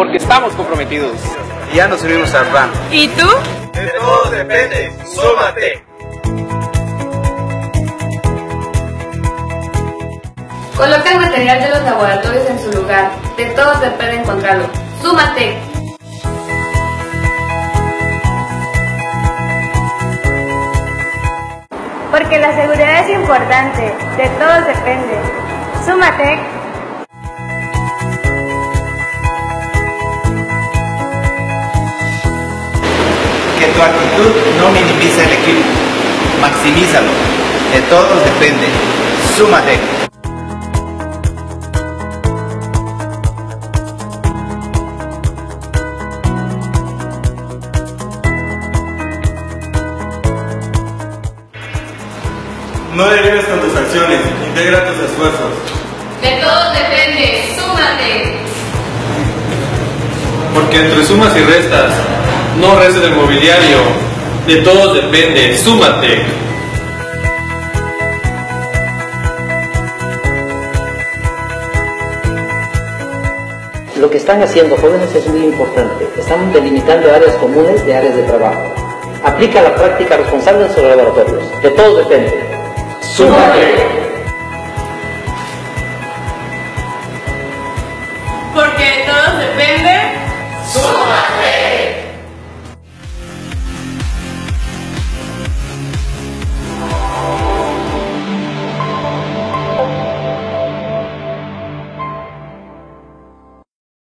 Porque estamos comprometidos. Y ya nos unimos al RAN. ¿Y tú? De todo depende. Súmate. Coloca el material de los laboratorios en su lugar. De todos depende encontrarlo. ¡Súmate! Porque la seguridad es importante. De todos depende. ¡Súmate! Tu actitud no minimice el equipo. Maximízalo. De todos depende. Súmate. No derives con tus acciones. Integra tus esfuerzos. De todos depende. ¡Súmate! Porque entre sumas y restas, no reces del mobiliario, de todos depende, súmate. Lo que están haciendo jóvenes es muy importante. Están delimitando áreas comunes de áreas de trabajo. Aplica la práctica responsable en sus laboratorios. De todos depende. ¡Súmate! Porque